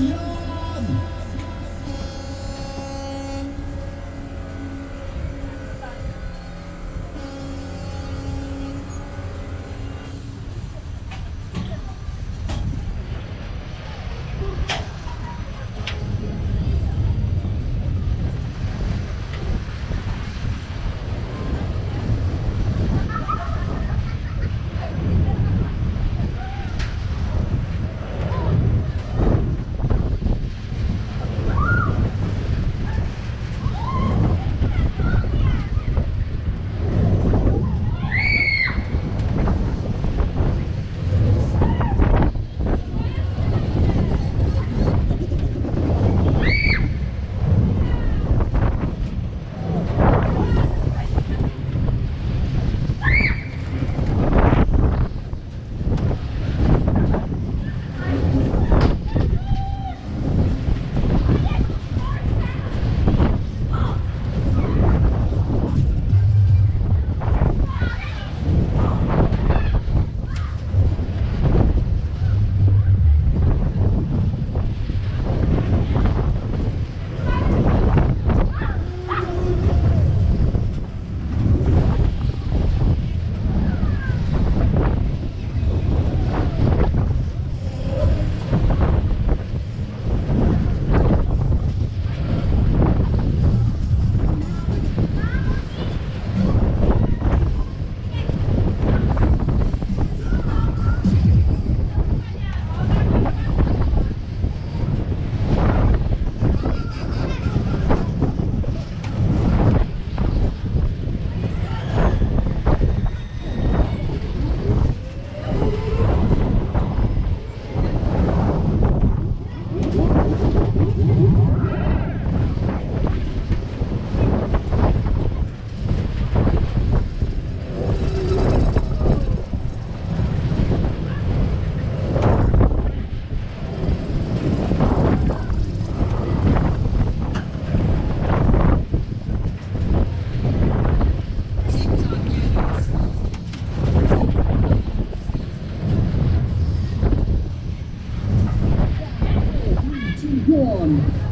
Dios. one.